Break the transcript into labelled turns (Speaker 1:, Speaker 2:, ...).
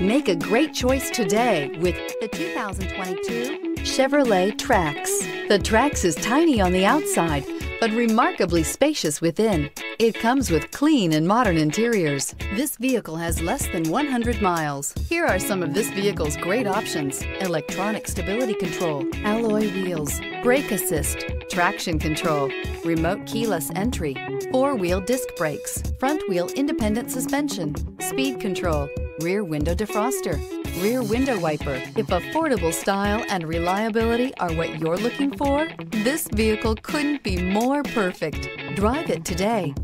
Speaker 1: Make a great choice today with the 2022 Chevrolet Trax. The Trax is tiny on the outside, but remarkably spacious within. It comes with clean and modern interiors. This vehicle has less than 100 miles. Here are some of this vehicle's great options. Electronic stability control, alloy wheels, brake assist, traction control, remote keyless entry, four-wheel disc brakes, front-wheel independent suspension, speed control, rear window defroster, rear window wiper. If affordable style and reliability are what you're looking for, this vehicle couldn't be more perfect. Drive it today.